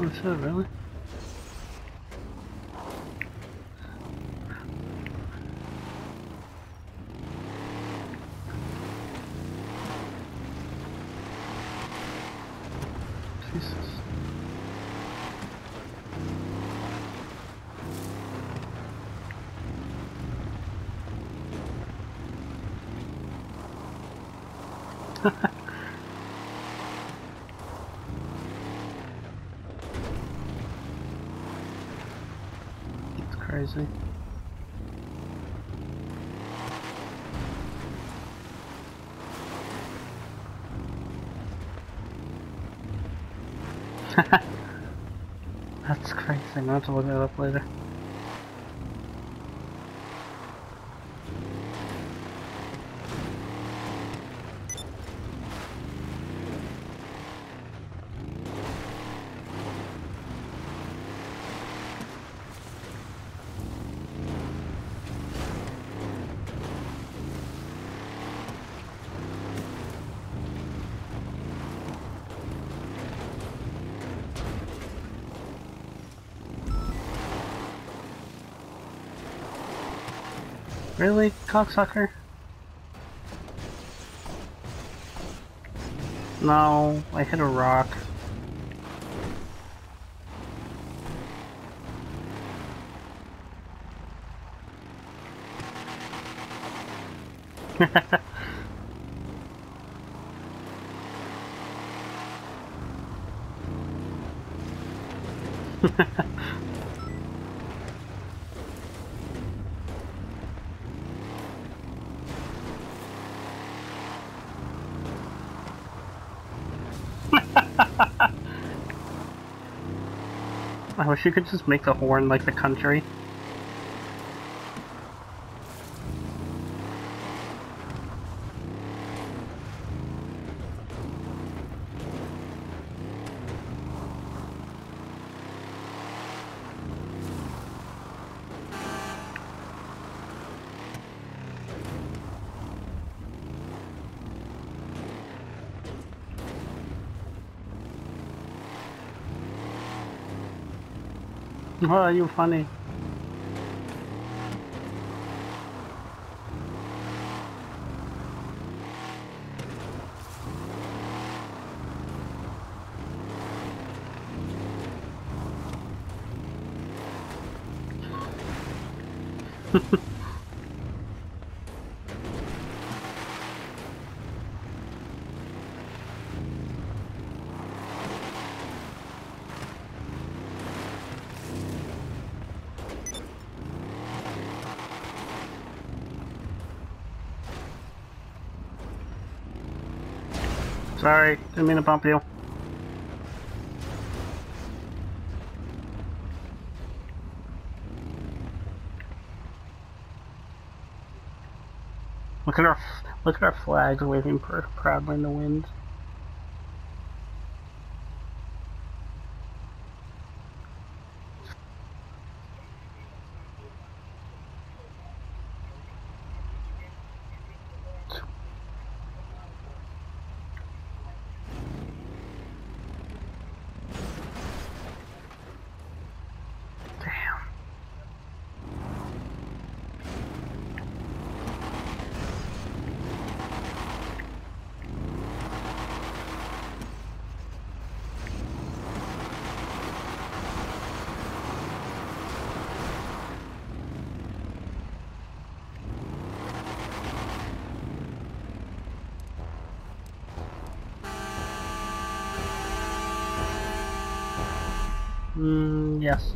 Oh that really? Jesus. Crazy. That's crazy. I'm gonna have to look that up later. Really, cocksucker? No, I hit a rock. wish you could just make the horn like the country. Oh, you funny. Sorry, didn't mean to bump you. Look at our look at our flags waving pr proudly in the wind. Mm, yes.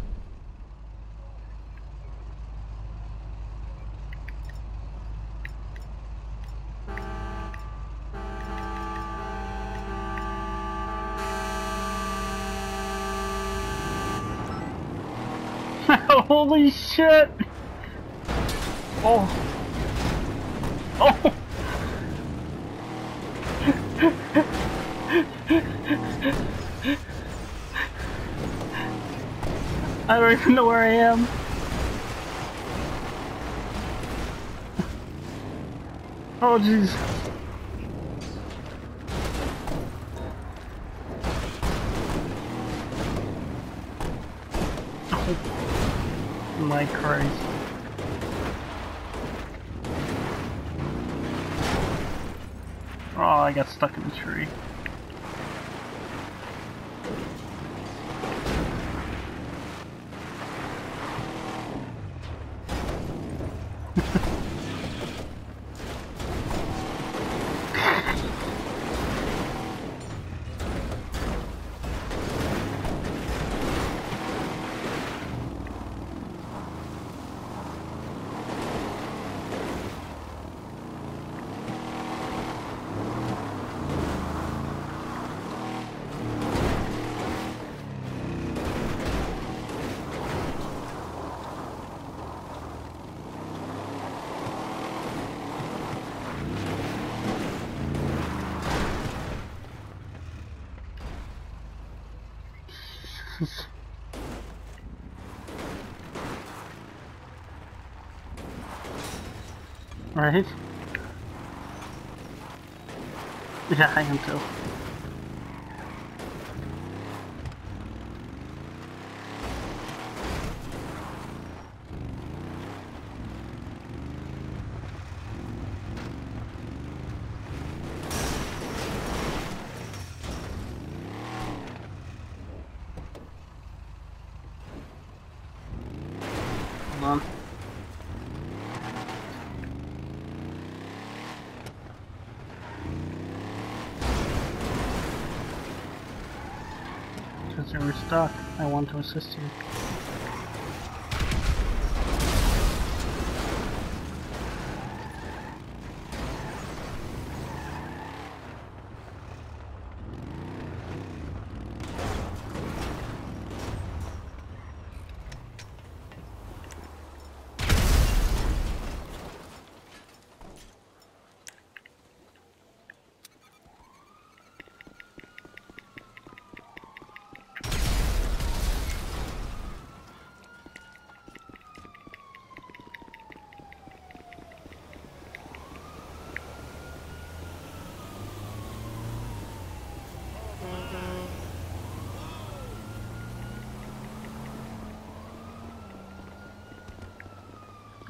Holy shit! Oh. Oh! I don't even know where I am. Oh jeez. Oh, like crazy. Oh, I got stuck in the tree. Right? Yeah, I am too. Hold on. Because you were stuck, I want to assist you.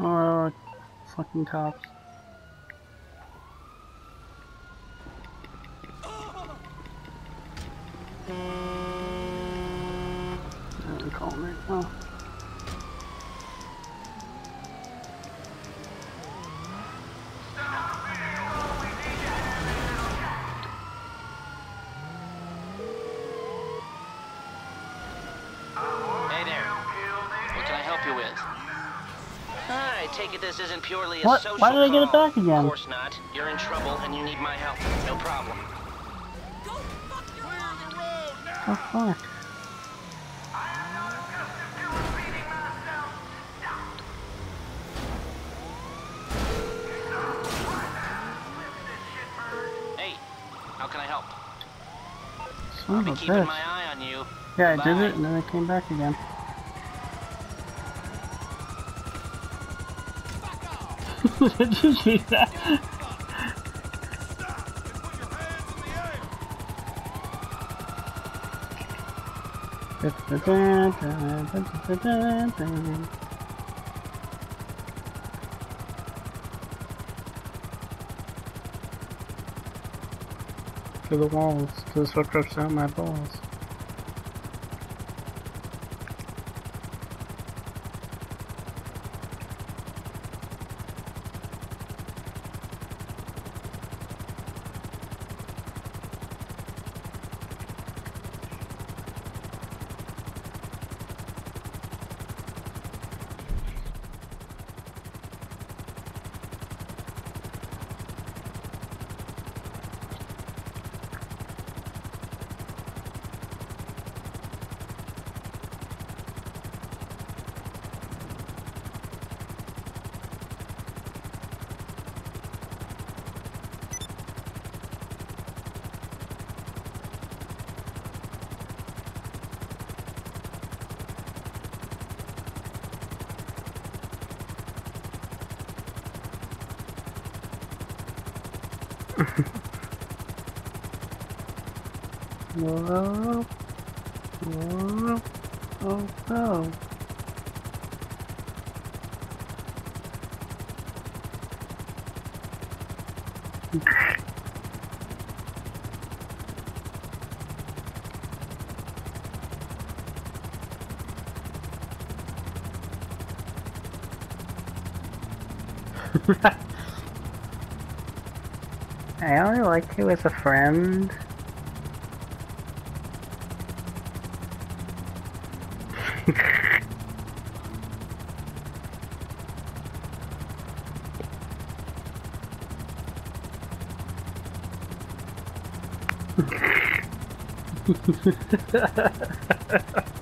Oh, fucking cops. I'm calling it. Oh. Hey there. What can I help you with? I take it this isn't purely a What? social Why did I get it back again? Of course not. You're in trouble and you need my help. No problem. Oh, fuck. Hey, how can I help? Son of Be a keeping bitch. my eye on you. Yeah, I did it and then I came back again. That? To the walls, because what rips out my balls. Whoa. Whoa. Oh, no. Ha I only like you as a friend.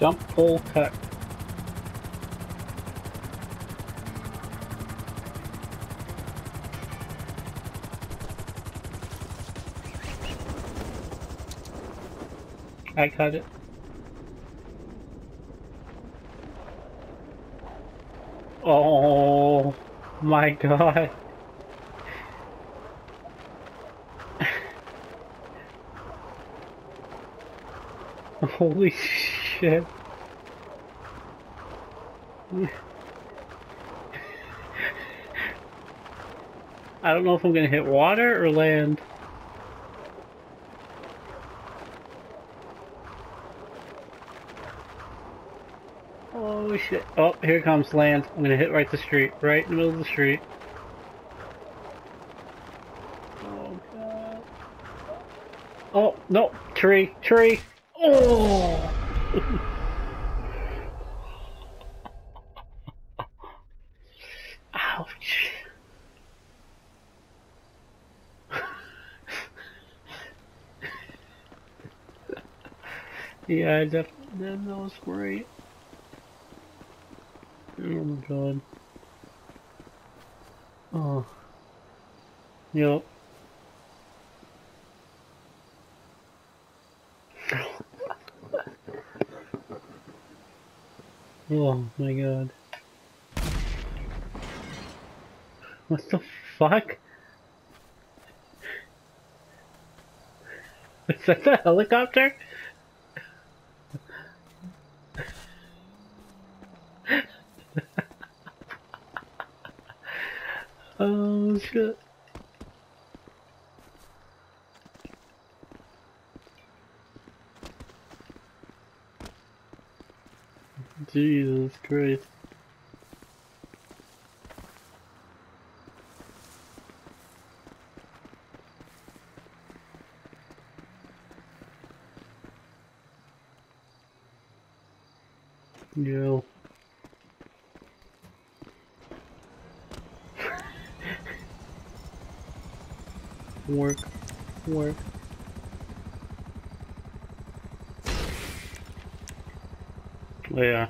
Jump, pull, cut. I cut it. Oh my god. Holy shit. I don't know if I'm gonna hit water or land. Oh shit. Oh, here comes land. I'm gonna hit right the street. Right in the middle of the street. Oh god. Oh, no. Tree. Tree. Oh! Yeah, that, that was great. Oh my god. Oh. Yep. oh my god. What the fuck? Is that the helicopter? Oh shit. Jesus Christ. Yo. Work, work. Oh, yeah.